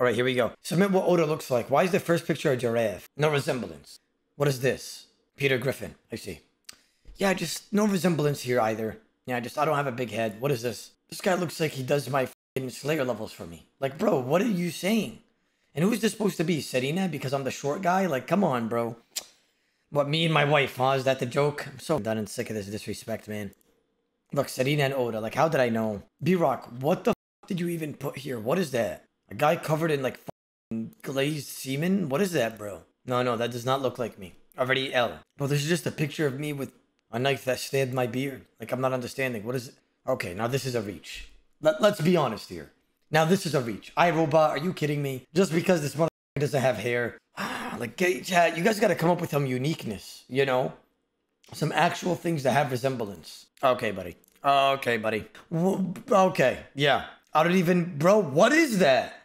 All right, here we go. Submit what Oda looks like. Why is the first picture a giraffe? No resemblance. What is this? Peter Griffin. I see. Yeah, just no resemblance here either. Yeah, just I don't have a big head. What is this? This guy looks like he does my Slayer levels for me. Like, bro, what are you saying? And who's this supposed to be? Serena? Because I'm the short guy? Like, come on, bro. What, me and my wife, huh? Is that the joke? I'm so done and sick of this disrespect, man. Look, Serena and Oda. Like, how did I know? B-Rock, what the did you even put here? What is that? A guy covered in, like, glazed semen? What is that, bro? No, no, that does not look like me. Already L. Bro, this is just a picture of me with a knife that stabbed my beard. Like, I'm not understanding. What is it? Okay, now this is a reach. Let, let's be honest here. Now this is a reach. I robot, are you kidding me? Just because this motherfucker doesn't have hair. Ah, like, chat, you guys gotta come up with some uniqueness, you know? Some actual things that have resemblance. Okay, buddy. Okay, buddy. W- okay, yeah. I don't even, bro, what is that?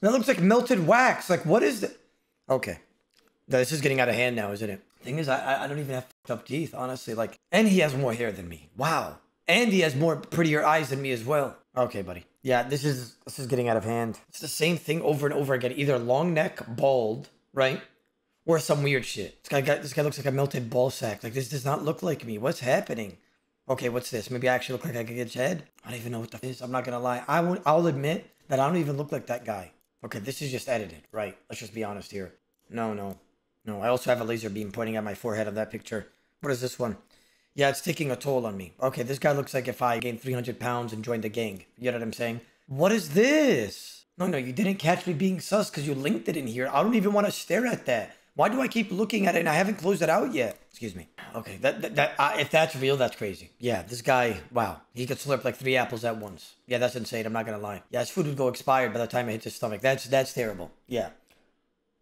That looks like melted wax. Like, what is that? Okay. This is getting out of hand now, isn't it? Thing is, I I don't even have up teeth, honestly. Like, and he has more hair than me. Wow. And he has more prettier eyes than me as well. Okay, buddy. Yeah, this is this is getting out of hand. It's the same thing over and over again. Either long neck, bald, right? Or some weird shit. This guy got this guy looks like a melted ball sack. Like this does not look like me. What's happening? Okay, what's this? Maybe I actually look like I could get head. I don't even know what the is. I'm not gonna lie. I won't I'll admit that I don't even look like that guy. Okay, this is just edited, right? Let's just be honest here. No, no. No, I also have a laser beam pointing at my forehead of that picture. What is this one? Yeah, it's taking a toll on me. Okay, this guy looks like if I gained 300 pounds and joined the gang. You know what I'm saying? What is this? No, no, you didn't catch me being sus because you linked it in here. I don't even want to stare at that. Why do I keep looking at it and I haven't closed it out yet? Excuse me. Okay, that, that, that uh, if that's real, that's crazy. Yeah, this guy, wow, he could slurp like three apples at once. Yeah, that's insane. I'm not gonna lie. Yeah, his food would go expired by the time it hits his stomach. That's that's terrible. Yeah.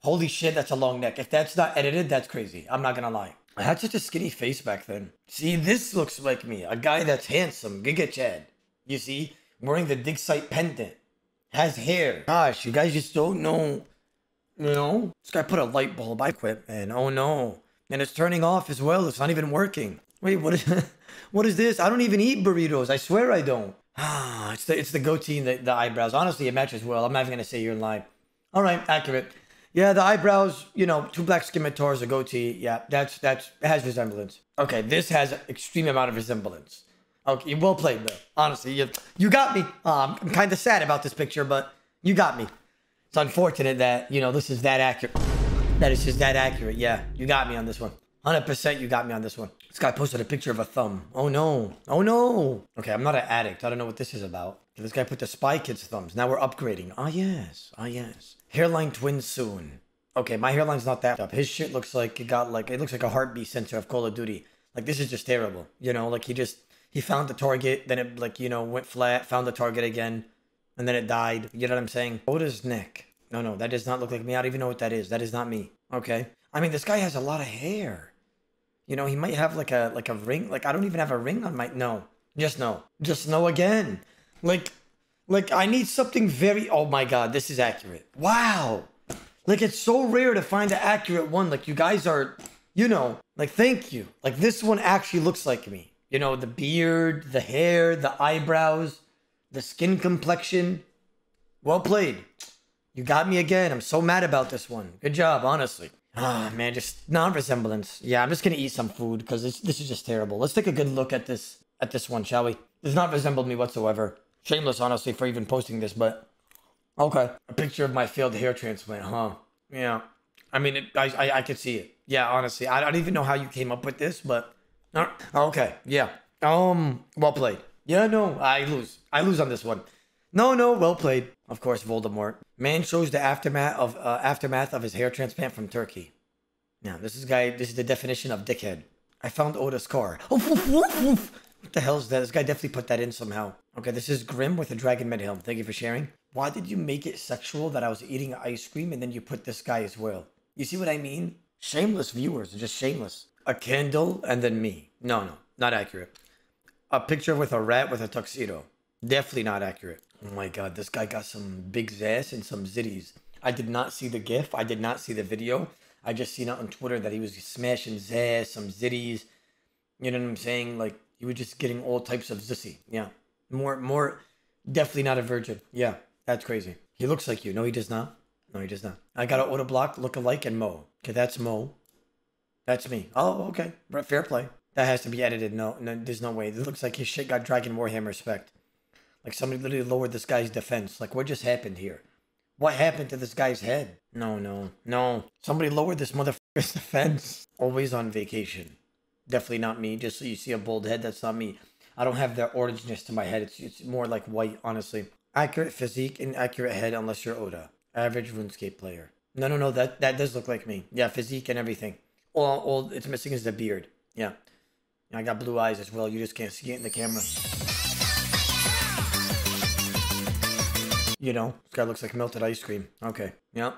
Holy shit, that's a long neck. If that's not edited, that's crazy. I'm not gonna lie. I had such a skinny face back then. See, this looks like me. A guy that's handsome. Giga Chad. You see? Wearing the dig site pendant. Has hair. Gosh, you guys just don't know. You know? This guy put a light bulb. I quit, man. Oh no. And it's turning off as well. It's not even working. Wait, what is what is this? I don't even eat burritos. I swear I don't. Ah, it's the it's the goatee and the, the eyebrows. Honestly, it matches well. I'm not even gonna say you're in line. All right, accurate. Yeah, the eyebrows, you know, two black scimitars, a goatee. Yeah, that's that's has resemblance. Okay, this has extreme amount of resemblance. Okay, well played, bro. Honestly, you you got me. Uh, I'm kind of sad about this picture, but you got me. It's unfortunate that you know this is that accurate. That is just that accurate. Yeah, you got me on this one. 100% you got me on this one. This guy posted a picture of a thumb. Oh no. Oh no. Okay, I'm not an addict. I don't know what this is about. This guy put the Spy Kids thumbs. Now we're upgrading. Ah, yes. Ah, yes. Hairline twins soon. Okay, my hairline's not that up. His shit looks like it got like, it looks like a heartbeat sensor of Call of Duty. Like, this is just terrible. You know, like he just, he found the target, then it like, you know, went flat, found the target again, and then it died. You know what I'm saying? Oda's neck. No, no, that does not look like me. I don't even know what that is. That is not me. Okay. I mean, this guy has a lot of hair. You know, he might have like a like a ring. Like I don't even have a ring on my no. Just no. Just no again. Like like I need something very Oh my god, this is accurate. Wow. Like it's so rare to find an accurate one. Like you guys are, you know, like thank you. Like this one actually looks like me. You know, the beard, the hair, the eyebrows, the skin complexion. Well played. You got me again. I'm so mad about this one. Good job, honestly. Ah, man, just non-resemblance. Yeah, I'm just gonna eat some food because this this is just terrible. Let's take a good look at this at this one, shall we? Does not resembled me whatsoever. Shameless, honestly, for even posting this, but okay. A picture of my failed hair transplant, huh? Yeah. I mean, it, I, I I could see it. Yeah, honestly, I, I don't even know how you came up with this, but okay, yeah. Um, well played. Yeah, no, I lose. I lose on this one. No, no, well played. Of course, Voldemort. Man shows the aftermath of uh, aftermath of his hair transplant from Turkey. Now, this is guy. This is the definition of dickhead. I found Oda's car. What the hell is that? This guy definitely put that in somehow. Okay, this is Grim with a Dragon Med helm. Thank you for sharing. Why did you make it sexual that I was eating ice cream and then you put this guy as well? You see what I mean? Shameless viewers, just shameless. A candle and then me. No, no, not accurate. A picture with a rat with a tuxedo. Definitely not accurate. Oh my god, this guy got some big zass and some zitties. I did not see the gif. I did not see the video. I just seen it on Twitter that he was smashing zass, some zitties. You know what I'm saying? Like he was just getting all types of zissy. Yeah, more, more. Definitely not a virgin. Yeah, that's crazy. He looks like you. No, he does not. No, he does not. I got an Odablock, look alike, and Mo. Okay, that's Mo. That's me. Oh, okay. Fair play. That has to be edited. No, no, there's no way. It looks like his shit got Dragon Warhammer respect. Like somebody literally lowered this guy's defense. Like what just happened here? What happened to this guy's head? No, no, no. Somebody lowered this motherfucker's defense. Always on vacation. Definitely not me. Just so you see a bald head, that's not me. I don't have that orangeness to my head. It's, it's more like white, honestly. Accurate physique and accurate head unless you're Oda. Average RuneScape player. No, no, no. That that does look like me. Yeah, physique and everything. All, all it's missing is the beard. Yeah. I got blue eyes as well. You just can't see it in the camera. You know, this guy looks like melted ice cream. Okay. Yeah.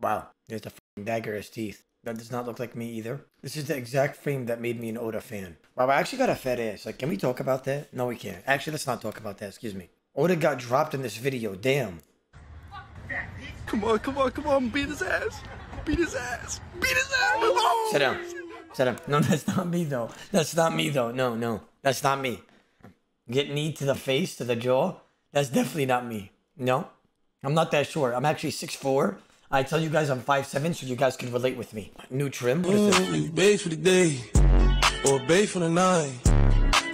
Wow. There's the dagger as teeth. That does not look like me either. This is the exact frame that made me an Oda fan. Wow, I actually got a fat ass. Like, can we talk about that? No, we can't. Actually, let's not talk about that. Excuse me. Oda got dropped in this video. Damn. Come on, come on, come on. Beat his ass. Beat his ass. Beat his ass. Oh. Sit down. Sit down. No, that's not me, though. That's not me, though. No, no. That's not me. Get knee to the face, to the jaw. That's definitely not me. No. I'm not that short. I'm actually 6'4". I tell you guys I'm 5'7", so you guys can relate with me. New trim? What is this? Mm, you bathe for the day or bathe for the night.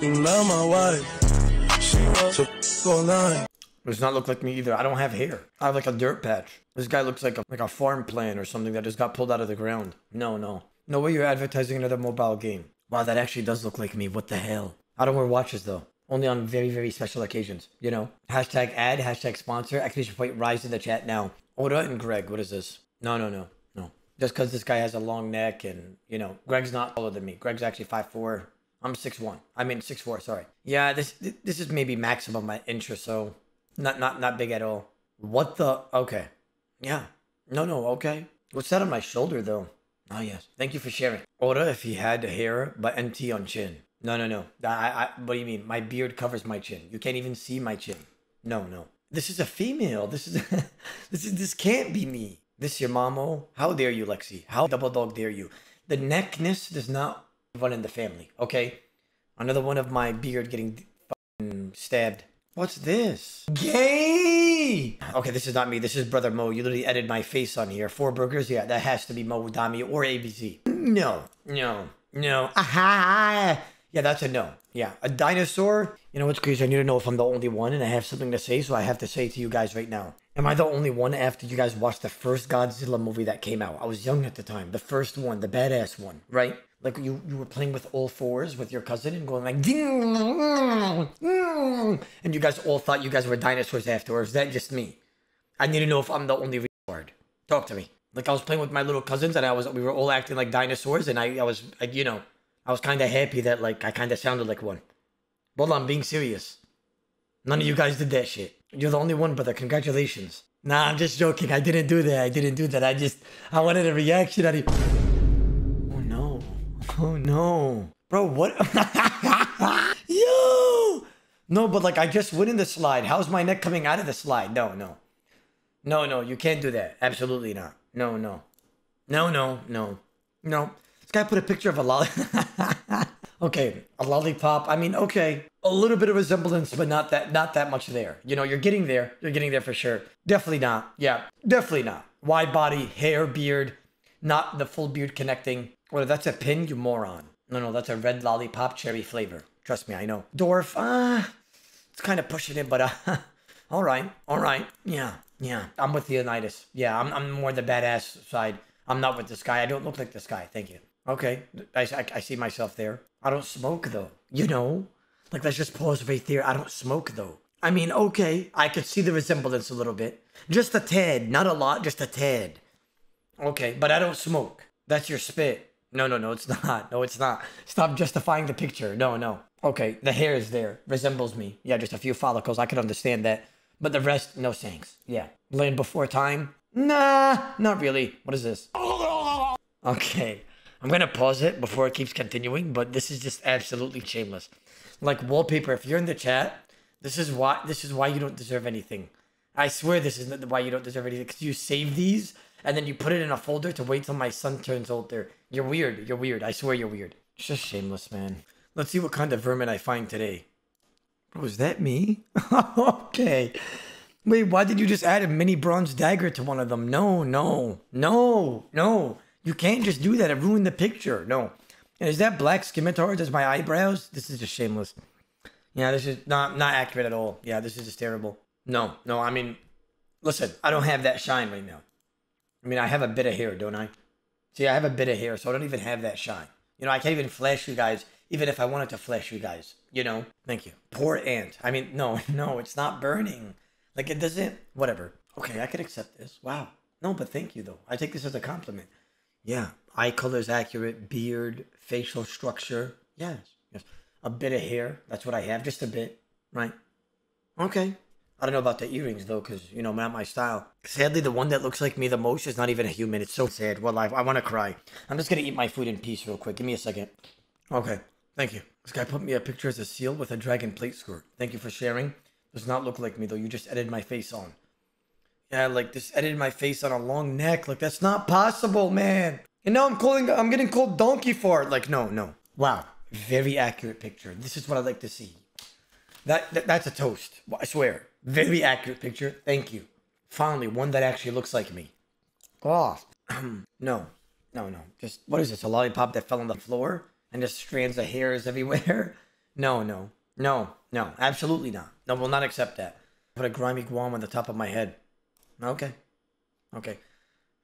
You not my wife. She wants to all night. Does not look like me either. I don't have hair. I have like a dirt patch. This guy looks like a like a farm plant or something that just got pulled out of the ground. No, no. No way you're advertising another mobile game. Wow, that actually does look like me. What the hell? I don't wear watches though. Only on very, very special occasions. You know? Hashtag ad, hashtag sponsor. Actually, should put Rise in the chat now. Oda and Greg, what is this? No, no, no, no. Just because this guy has a long neck and, you know, Greg's not taller than me. Greg's actually 5'4". I'm 6'1". I mean, 6'4", sorry. Yeah, this this is maybe maximum my interest, so not not not big at all. What the? Okay. Yeah. No, no, okay. What's that on my shoulder, though? Oh, yes. Thank you for sharing. Oda, if he had hair, but NT on chin. No, no, no. I, I, what do you mean? My beard covers my chin. You can't even see my chin. No, no. This is a female. This is, this is, this can't be me. This your mamo? How dare you, Lexi? How double dog dare you? The neckness does not run in the family, okay? Another one of my beard getting stabbed. What's this? Gay! Okay, this is not me. This is Brother Mo. You literally edited my face on here. Four burgers? Yeah, that has to be Mo Dami or ABC. No, no, no. Aha! Yeah, that's a no. Yeah, a dinosaur. You know what's crazy? I need to know if I'm the only one and I have something to say, so I have to say to you guys right now. Am I the only one after you guys watched the first Godzilla movie that came out? I was young at the time. The first one, the badass one, right? Like you, you were playing with all fours with your cousin and going like, and you guys all thought you guys were dinosaurs afterwards. That just me? I need to know if I'm the only retard. Talk to me. Like I was playing with my little cousins and I was, we were all acting like dinosaurs and I, I was, like, you know, I was kind of happy that like I kind of sounded like one. But I'm being serious. None of you guys did that shit. You're the only one, brother. Congratulations. Nah, I'm just joking. I didn't do that. I didn't do that. I just, I wanted a reaction out of you. Oh no. Oh no. Bro, what? Yo! No, but like I just went in the slide. How's my neck coming out of the slide? No, no. No, no, you can't do that. Absolutely not. No, no. No, no, no. No. This guy put a picture of a lollipop. okay, a lollipop. I mean, okay, a little bit of resemblance, but not that not that much there. You know, you're getting there. You're getting there for sure. Definitely not. Yeah, definitely not. Wide body, hair, beard, not the full beard connecting. Well, that's a pin, you moron. No, no, that's a red lollipop cherry flavor. Trust me, I know. Dwarf, ah, uh, it's kind of pushing it, but uh, all right, all right, yeah, yeah. I'm with Leonidas. Yeah, I'm, I'm more the badass side. I'm not with this guy. I don't look like this guy. Thank you. Okay, I, I, I see myself there. I don't smoke though. You know, like let's just pause right there. I don't smoke though. I mean, okay, I could see the resemblance a little bit, just a tad, not a lot, just a tad. Okay, but I don't smoke. That's your spit. No, no, no, it's not. No, it's not. Stop justifying the picture. No, no. Okay, the hair is there. Resembles me. Yeah, just a few follicles. I could understand that. But the rest, no thanks. Yeah. Land before time? Nah, not really. What is this? Okay. I'm gonna pause it before it keeps continuing, but this is just absolutely shameless. Like wallpaper, if you're in the chat, this is why this is why you don't deserve anything. I swear this is why you don't deserve anything because you save these and then you put it in a folder to wait till my son turns older. You're weird. You're weird. I swear you're weird. It's just shameless, man. Let's see what kind of vermin I find today. Bro, is that me? okay. Wait, why did you just add a mini bronze dagger to one of them? No, no, no, no. You can't just do that. It ruined the picture. No. And is that black scimitars as my eyebrows? This is just shameless. Yeah, this is not not accurate at all. Yeah, this is just terrible. No, no, I mean, listen, I don't have that shine right now. I mean, I have a bit of hair, don't I? See, I have a bit of hair, so I don't even have that shine. You know, I can't even flash you guys, even if I wanted to flash you guys. You know? Thank you. Poor ant. I mean, no, no, it's not burning. Like, it doesn't. Whatever. Okay, I can accept this. Wow. No, but thank you, though. I take this as a compliment. Yeah. Eye color is accurate. Beard, facial structure. Yes. Yes. A bit of hair. That's what I have. Just a bit. Right? Okay. I don't know about the earrings though, because you know, not my style. Sadly, the one that looks like me the most is not even a human. It's so sad. Well, I, I want to cry. I'm just gonna eat my food in peace real quick. Give me a second. Okay, thank you. This guy put me a picture as a seal with a dragon plate skirt. Thank you for sharing. Does not look like me though. You just edited my face on. Yeah, like this edited my face on a long neck. Like that's not possible, man. And now I'm calling. I'm getting called donkey for it. Like no, no. Wow, very accurate picture. This is what I like to see. That, that that's a toast. I swear. Very accurate picture. Thank you. Finally, one that actually looks like me. Oh, no, no, no. Just what is this? A lollipop that fell on the floor and just strands of hairs everywhere? No, no, no, no. Absolutely not. No, we'll not accept that. Put a grimy guam on the top of my head. Okay, okay.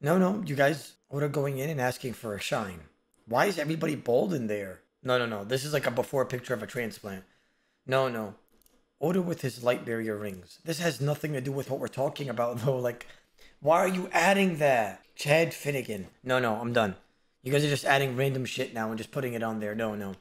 No, no. You guys are going in and asking for a shine. Why is everybody bald in there? No, no, no. This is like a before picture of a transplant. No, no. Oda with his lightbearer rings. This has nothing to do with what we're talking about, though. Like, why are you adding that? Chad Finnegan. No, no, I'm done. You guys are just adding random shit now and just putting it on there. No, no.